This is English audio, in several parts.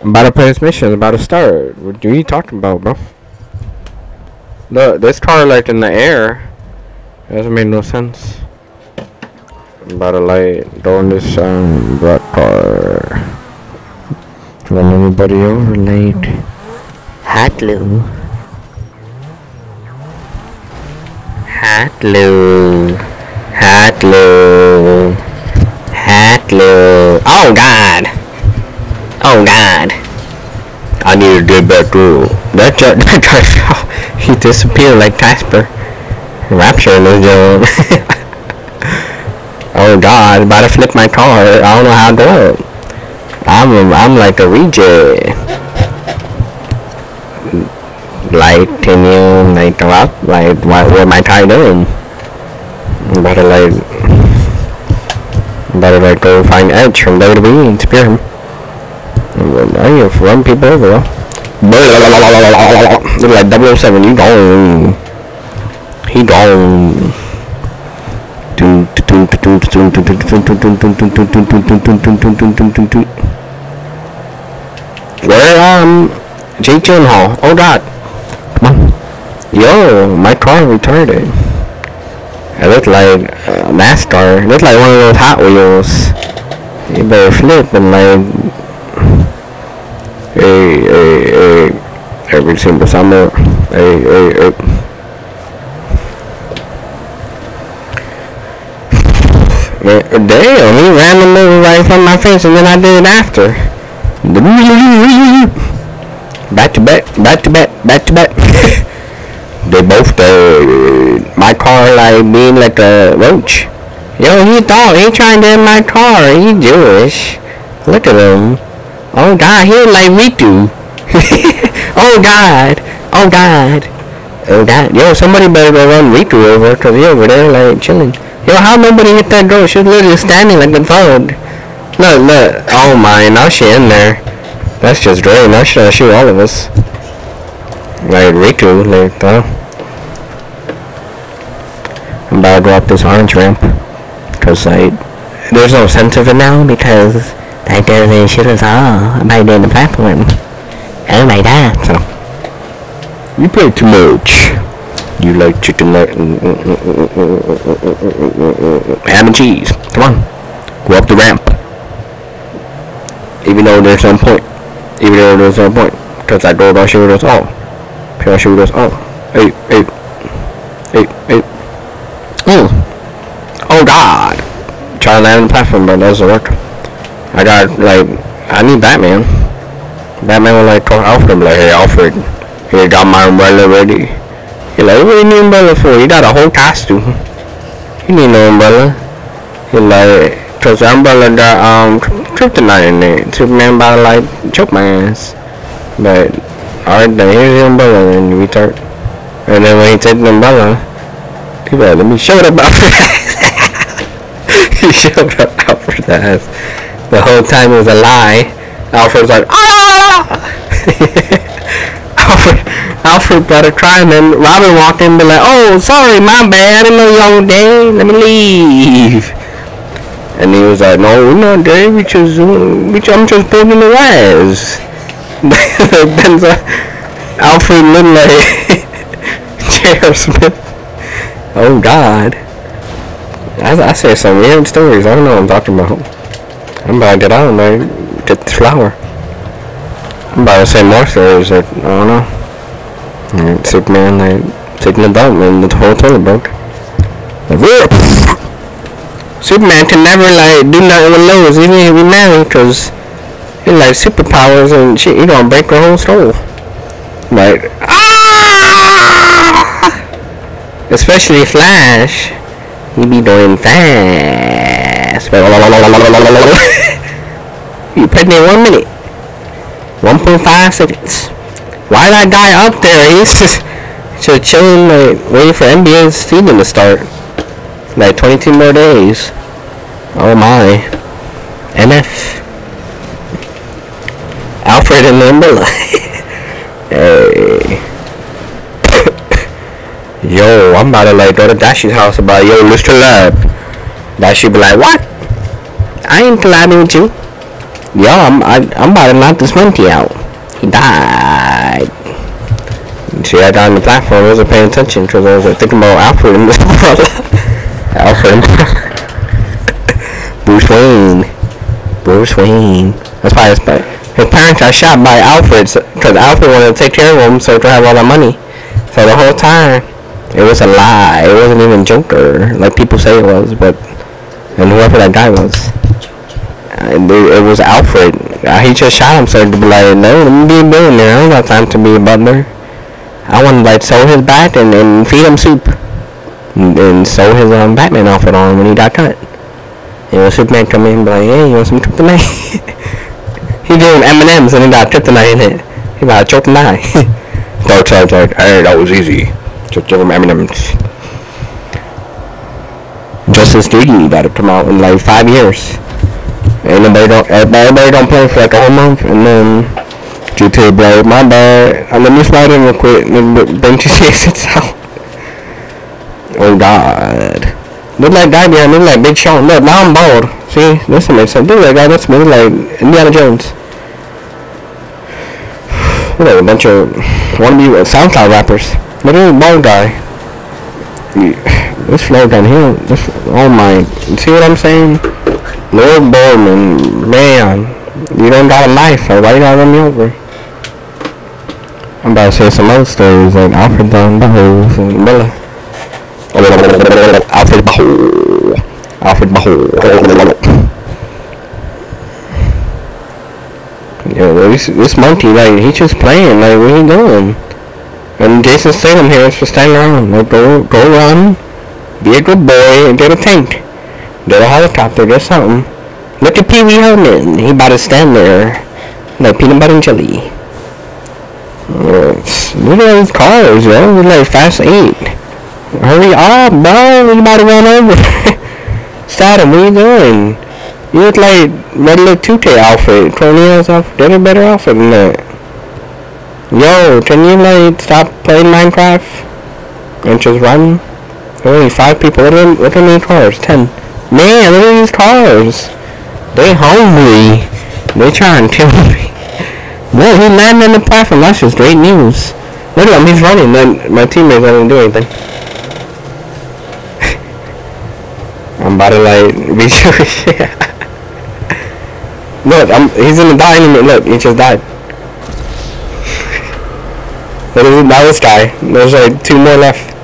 I'm about to play this mission. About to start. What are you talking about, bro? Look, this car like in the air. Doesn't make no sense. I'm about to light doing this um black car. Run anybody over late. Hello. Hello. Hello. Hello. Oh God. Oh God. I need to get back to that jar that jar he disappeared like Casper. Rapture in this job. oh God, about to flip my car. I don't know how to do it. I'm a, I'm like a reject. Like can you like up? Like what what am I trying doing? I'm to like to like go find Edge from WWE and spear him. I to run people over. Look like 007, you gone. He gone. Where um Jake Gyllenhaal? Oh god. Come on. Yo, my car retarded. It looked like uh, NASCAR. It looked like one of those Hot Wheels. You better flip and like hey, hey, hey, every single summer, hey, hey, hey. Damn, he ran the movie right in of my face and then I did it after. Back to back, back to back, back to back. they both dead. My car like being like a roach. Yo, he thought he trying to hit my car. He Jewish. Look at him. Oh God, he look like Ritu. oh God. Oh God. Oh God. Yo, somebody better go run Ritu over because he over there like chilling. Yo, how nobody hit that girl? She was literally standing like a phone. Look, look. Oh my, now she in there. That's just Dre. Now she shoot all of us. Like Ritu, like though. I'm about to go up this orange ramp. Cause like, there's no sense of it now because I did the shit us all by doing the platform. Oh my god. So, you play too much. You like chicken nut ham and cheese. Come on. Go up the ramp. Even though there's no point. Even though there's no point. Because that door don't shoot us all. Don't shoot us all. Hey, hey. Hey, hey. Oh. Oh god. Try to land on the platform, but doesn't work. I got, like, I need Batman. Batman will, like, call Alfred like, hey, Alfred, you got my umbrella ready. You're like, what do you need umbrella for? You got a whole costume. You need no umbrella. You're like, cause the umbrella got, um, kryptonite in it. Superman to, like, choke my ass. But, alright, then here's the umbrella, and you retard. And then when he takes the umbrella, people like, let me show it up Alfred he showed up Alfred's ass. The whole time it was a lie. Alfred was like, ah! Alfred, Alfred started crying, and then Robin walked in and be like, oh, sorry, my bad. I didn't know y'all were dead. Let me leave. And he was like, no, we're not dead. We just, we just, I'm just building the so, Alfred looked like J.R. Smith. Oh, God. I, I say some weird stories. I don't know what I'm talking about. I'm about to get out and like, get the flower. I'm about to say more stories that, I don't know. Like, Superman, like, taking a dump and the whole toilet broke. Superman can never, like, do nothing with Lois, even if he because he like superpowers and shit. He gonna break her whole soul. Like, ah! Especially Flash. He be doing fast. you put me one minute. 1.5 seconds. Why that guy up there? He's just, just chilling, like, waiting for NBA season to start. Like, 22 more days. Oh my. MF. Alfred and Limbo. hey. yo, I'm about to like go to Dashie's house about yo, let's collab. Dashie be like, what? I ain't collabing with you. Yo, I'm I, I'm about to knock this monkey out. He died. See, I died on the platform. I wasn't paying attention because I was like thinking about Alfred and Alfred. Bruce Wayne. Bruce Wayne. That's why his, his parents got shot by Alfred because Alfred wanted to take care of him so to have all the money. So the whole time, it was a lie. It wasn't even Joker like people say it was, but and whoever that guy was. And it was Alfred. Uh, he just shot himself to be like, no, let me be a billionaire. I don't got time to be a butler. I want to like sew his back and, and feed him soup. And, and sew his um, Batman outfit on when he got cut. And when Superman come in and be like, hey, you want some kryptonite? he gave him M&M's and he got kryptonite in it. He got choked and die. Darkseid's like, hey, that was easy. Just give him M&M's. Justice League about to come out in like five years. Anybody don't everybody don't play for like a whole month and then GTA bro, my bad. And let me slide in real quick and then GTA out. Oh god. Look like guy behind look like Big Sean. Look, now I'm bald. See, this makes sense. Look like guy that's me, like Indiana Jones. Look like a bunch of wanna SoundCloud rappers. Look at this bald guy. This flow down here, this, oh my, see what I'm saying? Lord Bowman, man, you don't got a life, so why you gotta run me over? I'm about to say some other stories like Alfred Don Bahoes and Bella. Alfred Baho. Alfred Baho. Yeah, this, this monkey, like, he's just playing, like, what you doing? And Jason Statham here is for standing around, like, go, go run, be a good boy, and get a tank. Get a helicopter, get something. Look at Pee Wee Herman. He about to stand there like peanut butter and jelly. Look at those cars, yo. We're like fast eight. Hurry up, bro. We about to run over. Statham, what are you doing? You look like regular 2K outfit. Cornelius outfit. Get a better outfit than that. Yo, can you like stop playing Minecraft and just run? There's Only five people. What are, what are many cars? Ten. Man, look at these cars. They hungry. They trying to kill me. Whoa, he landed on the platform. That's just great news. Look at him. He's running. Then my teammates don't do anything. I'm about to like be Look, I'm, he's in the dying. Look, he just died. That this guy. There's like two more left.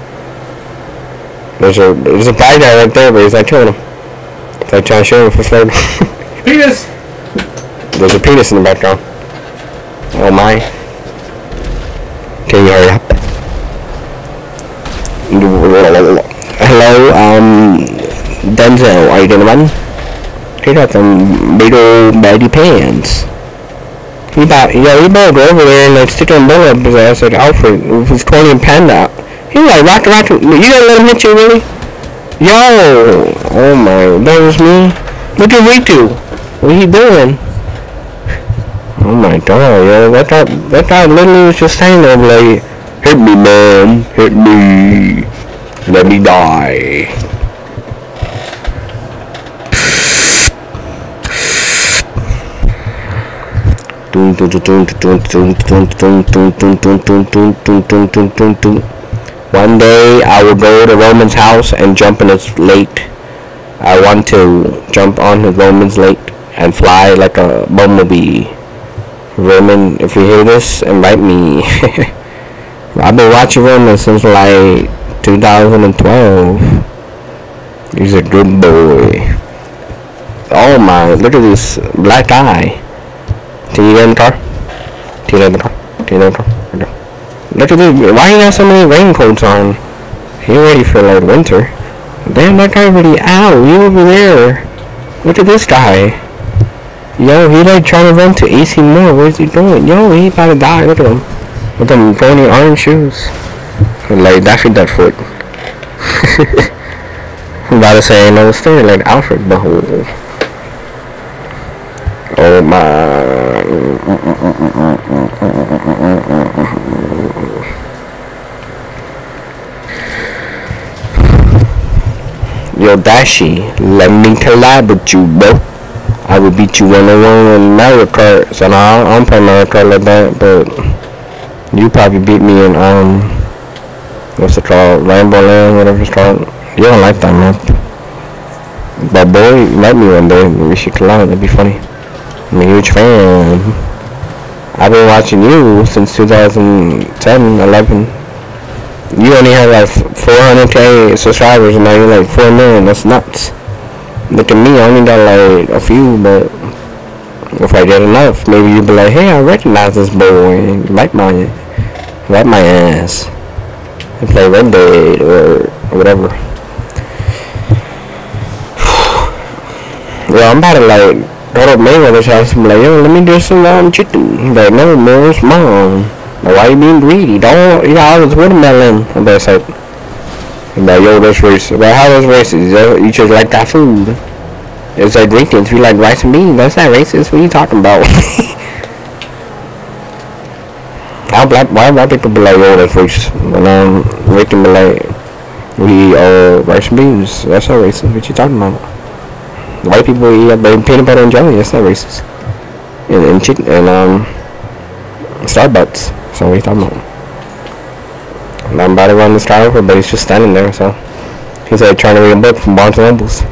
There's a there's a bad guy right there, but he's not killing him. It's like trying to show him for fun. penis! There's a penis in the background. Oh my. Can you hurry up? Hello, um, Denzel, are you gonna run? He got some big old baggy pants. He about, yeah, he about to go over there and like stick a umbrella up his ass like Alfred with his Korean panda. He like rock rock. You gotta let him hit you, really? Yo! Oh my, that was me. Look at Ritu. What are you doing? Oh my god, yo, that guy, that guy literally was just saying there like, hit me man, hit me, let me die. One day I will go to Roman's house and jump in his lake. I want to jump on his Roman's lake and fly like a bumblebee. Roman, if you hear this, invite me. I've been watching Roman since like 2012. He's a good boy. Oh my, look at this black eye. The car? Look at this. Why you got so many raincoats on? He ready for like winter. Damn, that guy already out. You over there. Look at this guy. Yo, he like trying to run to AC Moore. Where's he going? Yo, he about to die. Look at him. With them phony orange shoes. Like, that's your Dutch foot. I'm about to say another story like Alfred Behold. Oh my. Yo, Dashie, let me collab with you, bro. I would beat you one on one in Mario Kart. So now I don't play Mario Kart like that, but you probably beat me in um what's it called? Rainbow Land, whatever it's called. You don't like that map. But boy, met me one day. We should collide. That'd be funny. I'm a huge fan. I've been watching you since 2010, 11. You only have like 400k subscribers and now you're like 4 million. That's nuts. Look at me, I only got like a few, but if I get enough, maybe you'll be like, hey, I recognize this boy. Like my, like my ass. And play Red Dead or whatever. Yo, I'm about to like to Mayweather's house and be like, yo, let me do some um, chicken. He's like, no, man, it's. Like, why you being greedy? Don't, I was watermelon. I'm about to say, I'm like, yo, that's racist. How is racist? Yo, You just like that food. It's like Rican. We like rice and beans. That's not racist. What are you talking about? how black, why white people be like, yo, that's racist? And um, Rican be like, we eat rice and beans. That's not racist. What you talking about? White people eat peanut butter and jelly. That's not racist. And, and chicken and um, Starbucks. So what are you talking about? I'm about to run guy over, but he's just standing there. So he's like trying to read a book from Barnes and Nobles.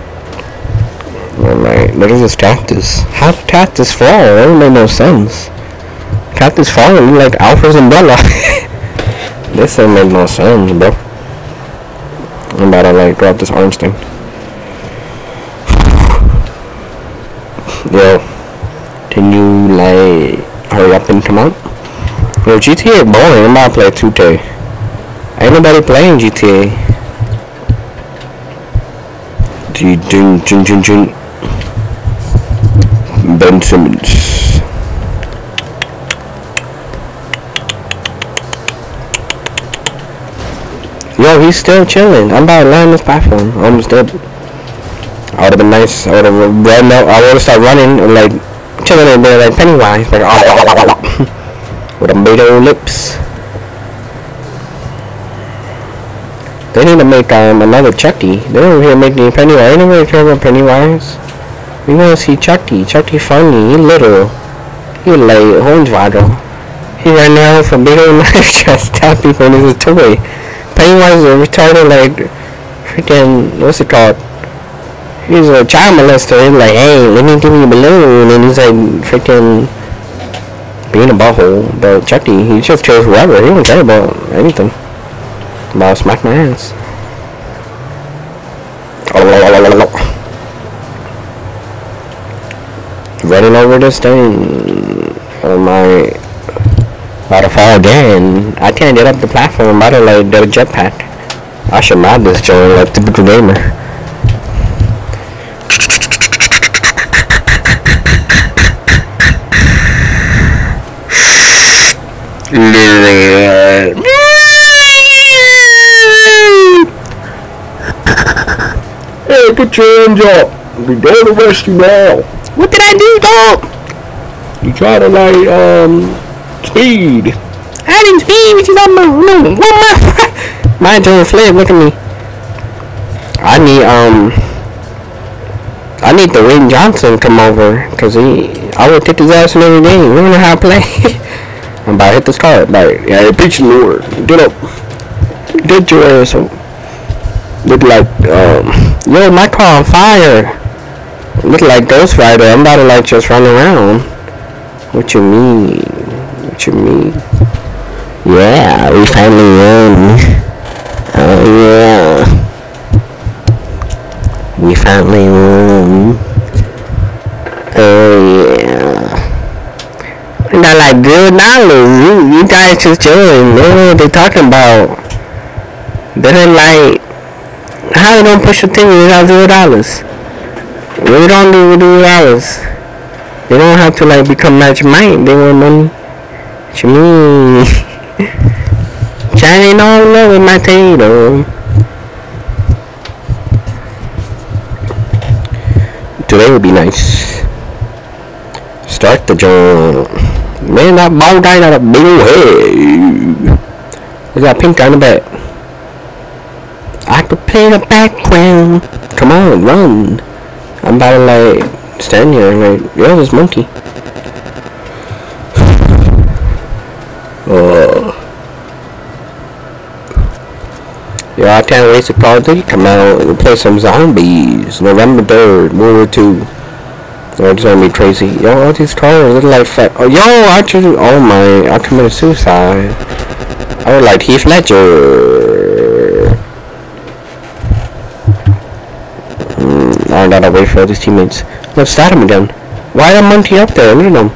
I'm like, look at this cactus. How did cactus fall? That don't make no sense. Cactus falling like Alfred's umbrella. this don't make no sense, bro. I'm about to like grab this orange thing. Yo, can you like hurry up and come out? Yo, GTA boring. I'm about to play 2K. Ain't nobody playing GTA. Jun Jun Jun Jun. Ben Simmons. Yo, he's still chilling. I'm about to land this platform. Almost dead. I would have been nice. I would have run out. I would have started running and like chilling in there like Pennywise, like with a big old lips. They need to make um another Chucky. They're over here making Pennywise. Ain't nobody care about Pennywise. We want to see Chucky. Chucky funny. He little. He like Hornswoggle. He around with a big old knife to stab people and it's a toy. Pennywise is a retarded like freaking what's it called? He's a child molester. He's like, hey, let me give you a balloon, and he's like freaking being a butthole. But Chucky, he just chose whoever. He don't care about anything. About to smack my ass. Running over this thing. Oh my. About to fall again. I can't get up the platform. I About to like do jetpack. I should mod this joint like typical gamer. Hey, put your hands up. We going to arrest you now. What did I do, dog? You try to like um speed. I didn't speed. What you talking about? No, what my my doing flip. Look at me. I need um. I need Dwayne Johnson come over, cause he, I would kick his ass in every game. We don't know how to play. I'm about to hit this car. Like, yeah, bitch, Lord, get up, get your ass up. Look like, um, yo, my car on fire. Look like Ghost Rider. I'm about to like just run around. What you mean? What you mean? Yeah, we finally won. Oh yeah. We finally won. Oh yeah. Got like good knowledge. You, you guys just. They know what they talking about. They didn't like how they don't push a thing without zero dollars. We don't do zero dollars? They don't have to like become match mine. They want money. What you mean? China ain't all love with my potato. Today would be nice. Start the joint. Man, that bald guy got a big head. There's that pink in the back. I could play the background. Come on, run. I'm about to like stand here and like, yo, this monkey. Uh, yeah, I can't wait to Call of Duty come out and play some zombies. November 3rd, World War II. It's gonna be crazy. Yo, all these cars look like fat. Oh, yo, I just, oh my, I committed suicide. I would like Heath Ledger. Mm, I gotta wait for all these teammates. Let's start him again. Why am monkey up there? Look at him.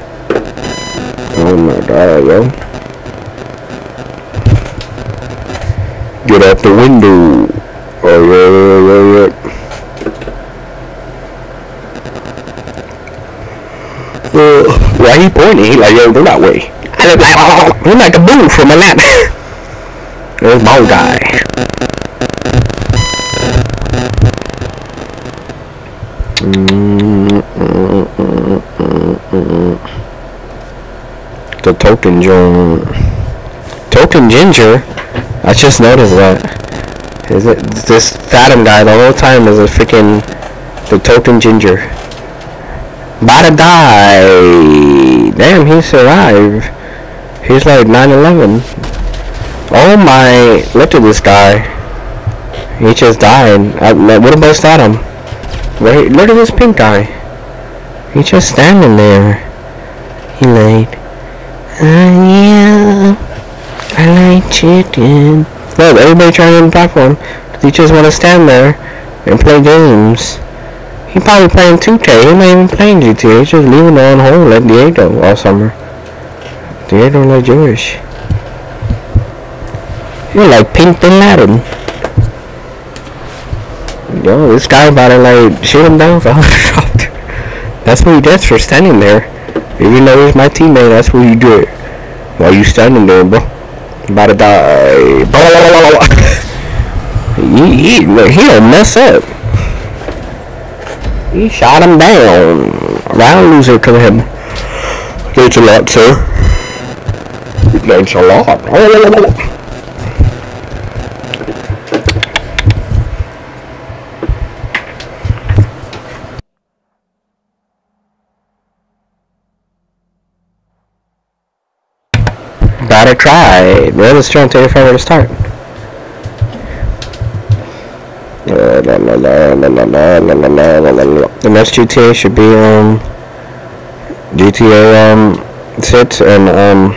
Oh my god, yo. Get out the window. Oh yeah, yeah, yeah, yeah. Uh, why he pointing? He like, yo, go that way. I look like, oh, I'm like a boo from a lap. There's ball guy. The token John. Token Ginger? I just noticed that. Is it this Fathom guy the whole time is a freaking the token ginger. About to die. Damn, he survived. He's like 9-11. Oh my, look at this guy. He just died. I, what about Fathom? Wait, look at this pink guy. He's just standing there. He like, uh, yeah, I like chicken. Look, everybody trying on the platform. He just want to stand there and play games. He probably playing 2K. He not even playing GTA. He's just leaving on hold like Diego all summer. Diego like Jewish. You're like Pink Bin Laden. Yo, this guy about to like shoot him down for shot. That's what he does for standing there. Even though he's my teammate, that's what you do it. While you standing there, bro. About to die. he, he, he don't mess up. He shot him down. Round loser to him. Thanks a lot, sir. Thanks a lot. Gotta try. It's trying to take forever to start. The next GTA should be um GTA um 6 and um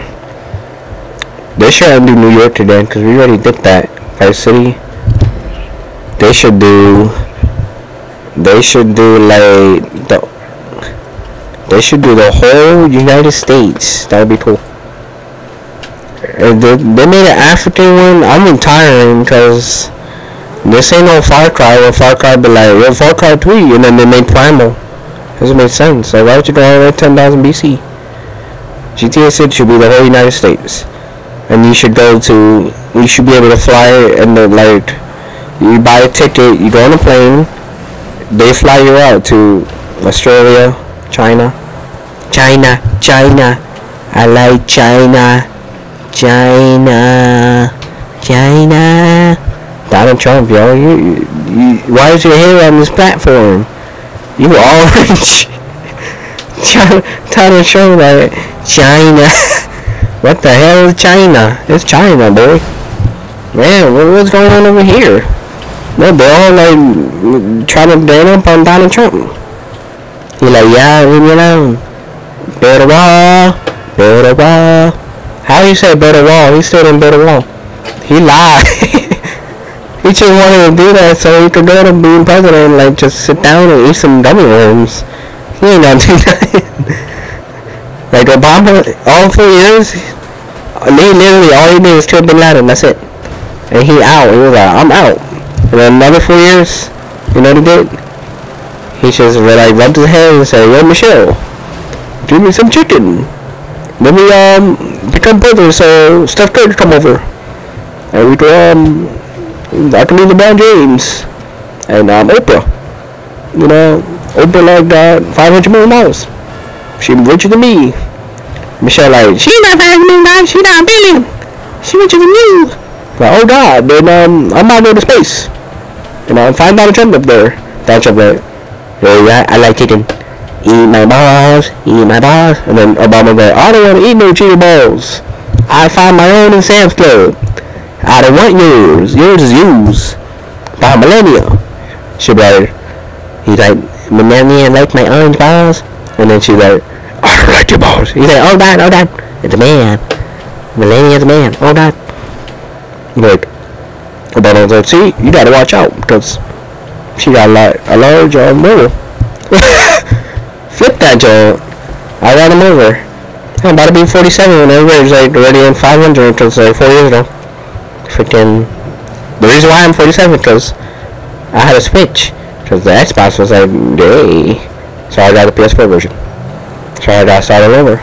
they should do New York today because we already did that Vice City. They should do they should do like the they should do the whole United States. That would be cool. They, they made an African one. I'm retiring because this ain't no Far Cry. Where Far Cry be like, yo, Far Cry 3, and then they made Primal. Doesn't make sense. So why would you go all the way 10,000 BC? GTA 6 should be the whole United States. And you should go to, you should be able to fly and the, like, you buy a ticket, you go on a plane, they fly you out to Australia, China. China, China. I like China. China. China. Donald Trump, yo. You, you, why is your hair on this platform? You orange. Donald Trump, like, China. what the hell is China? It's China, boy. Man, what, what's going on over here? No, they're all like trying to ban up on Donald Trump. He like, yeah, leave me alone. Build a wall. Build a wall. How you say build a wall? He still didn't build a wall. He lied. He just wanted to do that so he could go to being president and like just sit down and eat some gummy worms. He ain't gonna do that. like Obama, all four years, literally all he did was kill Bin Laden. That's it. And he out. He was like, I'm out. And then another four years, you know what he did? He just like rubbed his head and said, Yo, Michelle, give me some chicken. Let me um become president so Steph Curry come over. And we can um I can be LeBron James and um, Oprah. You know, Oprah like got five hundred million dollars. She richer than me. Michelle like she not five hundred million dollars. She not a billion. She richer than you. Like oh God, then um I'm about to go to space. You know, find Donald Trump up there. Donald Trump like, yeah, I like chicken. eat my balls, eat my balls. And then Obama go, I don't want to eat no Cheeto balls. I find my own in Sam's Club. I don't want yours. Yours is used by Melania. She like, he's like, Melania like my orange balls. And then she's like, I don't like your balls. He's like, oh God, oh God. It's a man. Melania's a man. Oh God. Like, Obama's like, see, you gotta watch out because she got like a large uh, motor. Flip that joint. I got him over. I'm about to be 47 when everybody's like already in 500 because like 4 years ago. Freaking. The reason why I'm 47 because I had a Switch. Because the Xbox was like, day. So I got the PS4 version. So I got started over.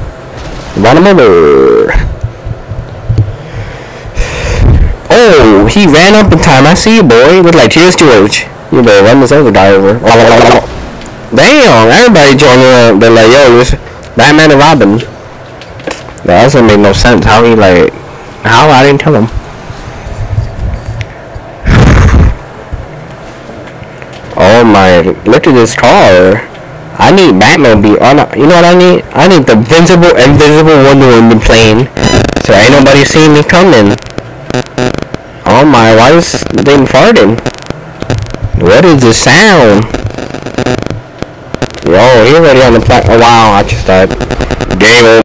Run him over. Oh, he ran up in time. I see you, boy. With like, cheers, George. You better run this other guy over. Damn, everybody joining up. They're like, yo, this Batman and Robin. That doesn't make no sense. How he like, how I didn't tell him. Oh my, look at this car. I need Batman be on. You know what I need? I need the visible, invisible Wonder Woman plane. So ain't nobody seeing me coming. Oh my, why is they farting? What is this sound? Yo, he already on the platform. Oh wow, I just died. Game